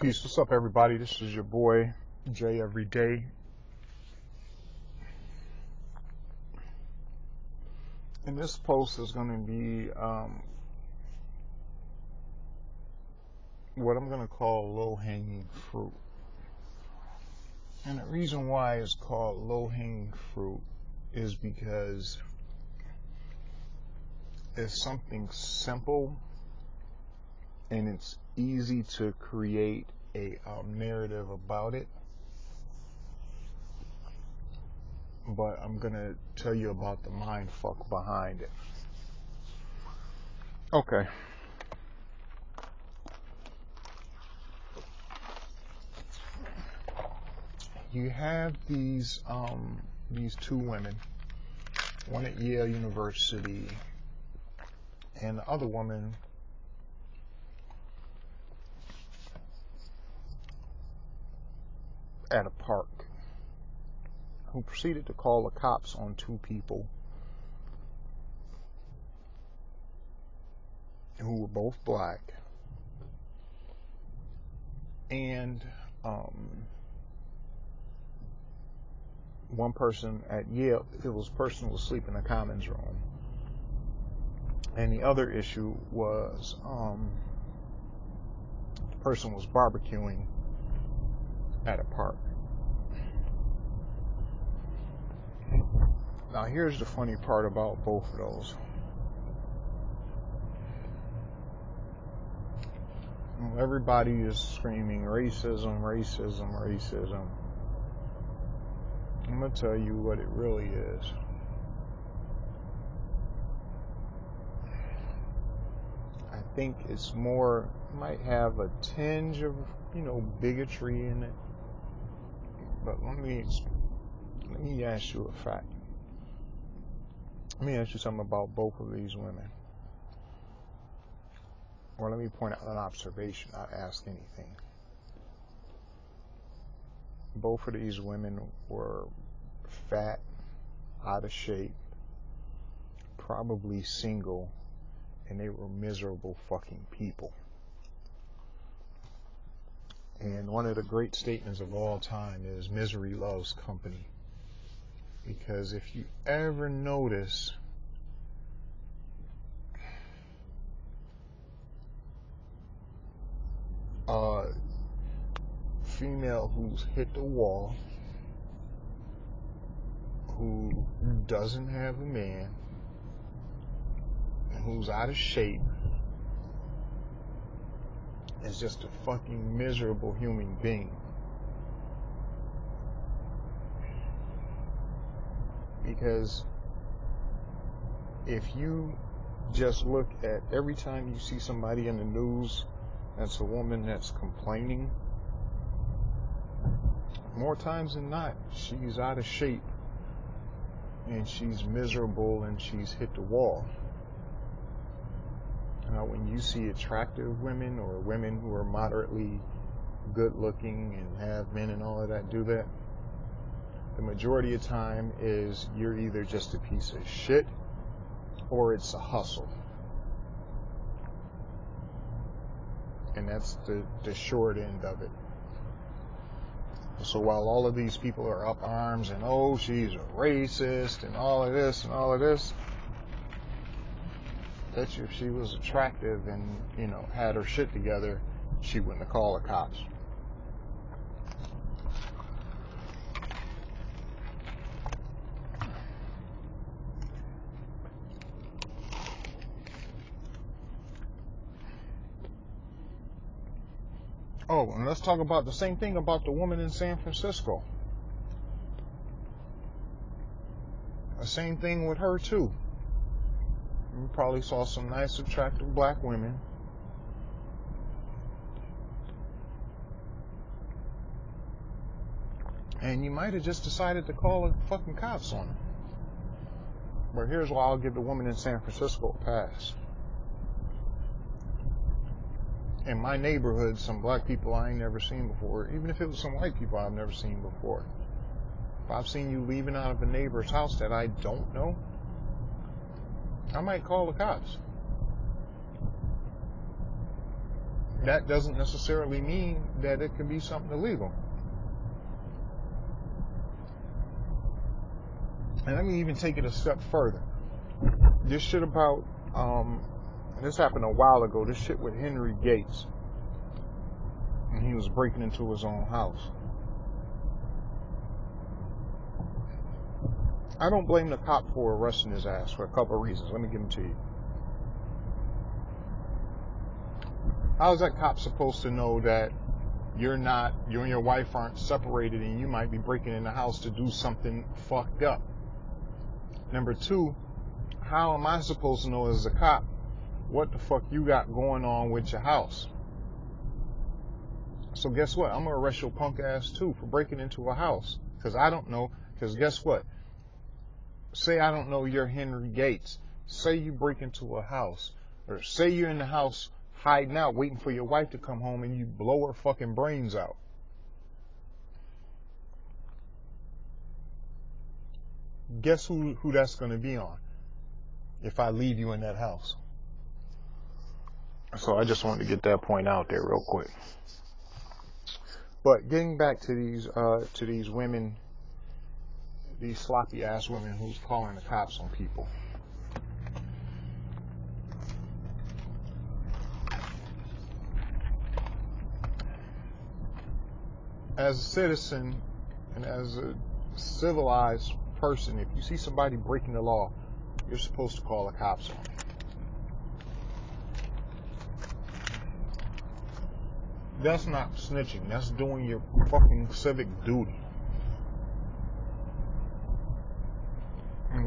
Peace. What's up, everybody? This is your boy, Jay Everyday. And this post is going to be um, what I'm going to call low hanging fruit. And the reason why it's called low hanging fruit is because it's something simple and it's easy to create a um, narrative about it. But I'm gonna tell you about the mind fuck behind it. Okay. You have these um, these two women, one at Yale University, and the other woman at a park who proceeded to call the cops on two people who were both black and um, one person at Yale, it was person was asleep in the commons room. And the other issue was um, the person was barbecuing at a park. Now, here's the funny part about both of those. Everybody is screaming racism, racism, racism. I'm going to tell you what it really is. I think it's more, might have a tinge of, you know, bigotry in it. But let me let me ask you a fact. Let me ask you something about both of these women. Or let me point out an observation, not ask anything. Both of these women were fat, out of shape, probably single, and they were miserable fucking people. And one of the great statements of all time is misery loves company. Because if you ever notice a female who's hit the wall, who doesn't have a man, who's out of shape, is just a fucking miserable human being. Because if you just look at every time you see somebody in the news that's a woman that's complaining, more times than not, she's out of shape and she's miserable and she's hit the wall. When you see attractive women or women who are moderately good looking and have men and all of that do that, the majority of time is you're either just a piece of shit or it's a hustle. And that's the, the short end of it. So while all of these people are up arms and oh she's a racist and all of this and all of this, you if she was attractive and, you know, had her shit together, she wouldn't have called the cops. Oh, and let's talk about the same thing about the woman in San Francisco. The same thing with her too. You probably saw some nice, attractive black women. And you might have just decided to call the fucking cops on them. But here's why I'll give the woman in San Francisco a pass. In my neighborhood, some black people I ain't never seen before, even if it was some white people I've never seen before. If I've seen you leaving out of a neighbor's house that I don't know, I might call the cops. that doesn't necessarily mean that it can be something illegal. And let me even take it a step further. This shit about, um, this happened a while ago. This shit with Henry Gates. And he was breaking into his own house. I don't blame the cop for arresting his ass for a couple of reasons. Let me give them to you. How is that cop supposed to know that you're not, you and your wife aren't separated and you might be breaking in the house to do something fucked up? Number two, how am I supposed to know as a cop what the fuck you got going on with your house? So guess what? I'm gonna arrest your punk ass too for breaking into a house. Cause I don't know, cause guess what? Say I don't know you're Henry Gates. Say you break into a house. Or say you're in the house hiding out, waiting for your wife to come home and you blow her fucking brains out. Guess who, who that's going to be on if I leave you in that house? So I just wanted to get that point out there real quick. But getting back to these uh, to these women, these sloppy ass women who's calling the cops on people. as a citizen and as a civilized person, if you see somebody breaking the law, you're supposed to call the cops on. That's not snitching. That's doing your fucking civic duty.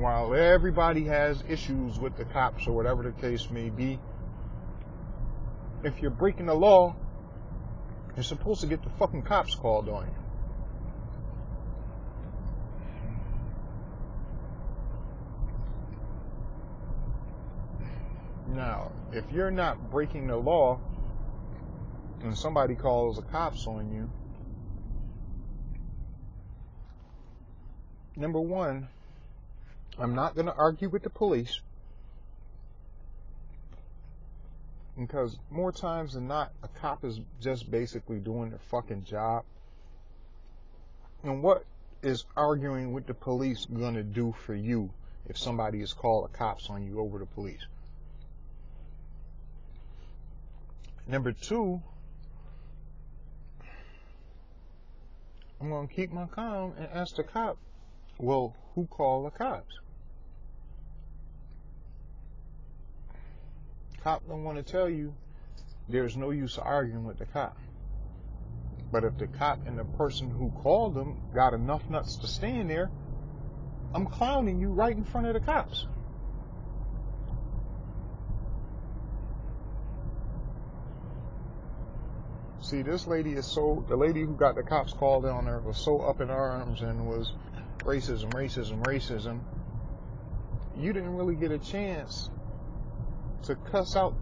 While everybody has issues with the cops or whatever the case may be, if you're breaking the law, you're supposed to get the fucking cops called on you. Now, if you're not breaking the law and somebody calls the cops on you, number one, I'm not going to argue with the police Because more times than not, a cop is just basically doing their fucking job. And what is arguing with the police going to do for you if somebody is called the cops on you over the police? Number two, I'm going to keep my calm and ask the cop, well, who called the cops? Cop don't want to tell you, there's no use arguing with the cop. But if the cop and the person who called them got enough nuts to stand there, I'm clowning you right in front of the cops. See, this lady is so, the lady who got the cops called on her was so up in arms and was racism, racism, racism. You didn't really get a chance to cuss out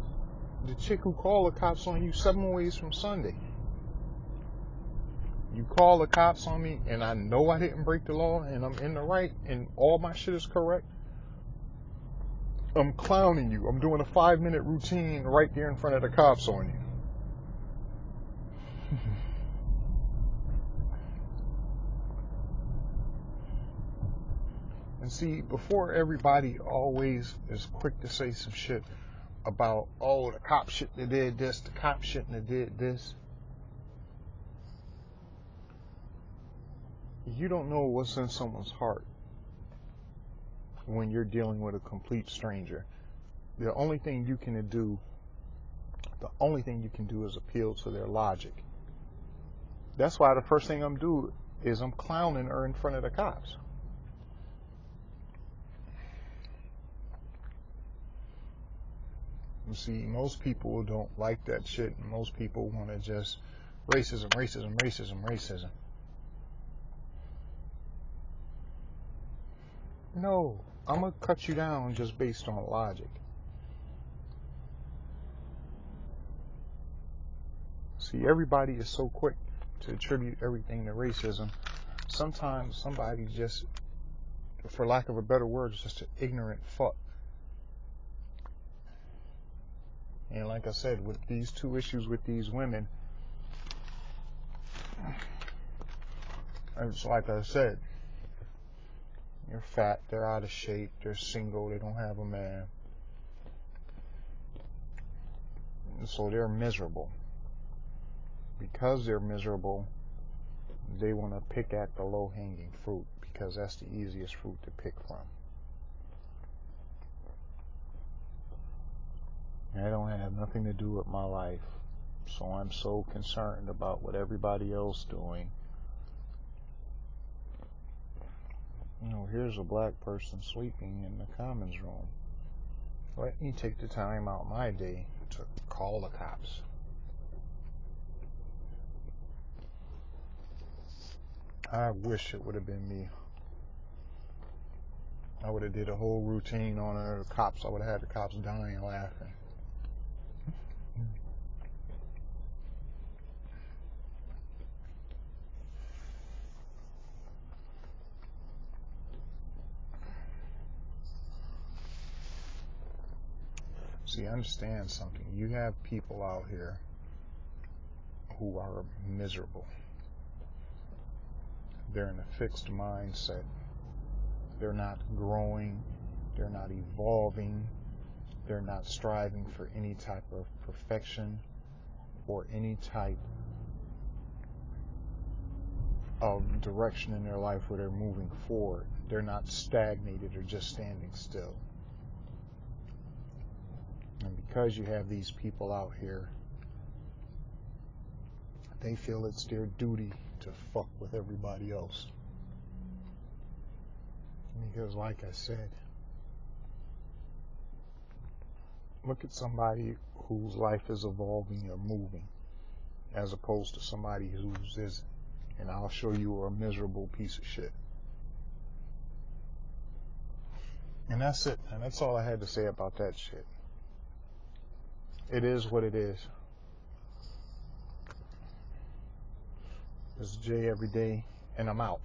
the chick who called the cops on you seven ways from Sunday. You call the cops on me and I know I didn't break the law and I'm in the right and all my shit is correct. I'm clowning you. I'm doing a five minute routine right there in front of the cops on you. and see, before everybody always is quick to say some shit, about, oh, the cop shouldn't have did this, the cop shouldn't have did this. You don't know what's in someone's heart when you're dealing with a complete stranger. The only thing you can do, the only thing you can do is appeal to their logic. That's why the first thing I'm doing is I'm clowning her in front of the cops. See, most people don't like that shit, and most people want to just racism, racism, racism, racism. No, I'm gonna cut you down just based on logic. See, everybody is so quick to attribute everything to racism. Sometimes somebody just, for lack of a better word, is just an ignorant fuck. And like I said, with these two issues with these women, it's like I said, they're fat, they're out of shape, they're single, they don't have a man. And so they're miserable. Because they're miserable, they want to pick at the low hanging fruit because that's the easiest fruit to pick from. I don't have nothing to do with my life. So I'm so concerned about what everybody else doing. You know, here's a black person sleeping in the commons room. Let me take the time out my day to call the cops. I wish it would have been me. I would have did a whole routine on the cops. I would have had the cops dying laughing. See, understand something. You have people out here who are miserable. They're in a fixed mindset. They're not growing. They're not evolving. They're not striving for any type of perfection or any type of direction in their life where they're moving forward. They're not stagnated or just standing still. And because you have these people out here, they feel it's their duty to fuck with everybody else. Because, like I said, look at somebody whose life is evolving or moving as opposed to somebody whose isn't. And I'll show you a miserable piece of shit. And that's it. And that's all I had to say about that shit. It is what it is. It's Jay Everyday, and I'm out.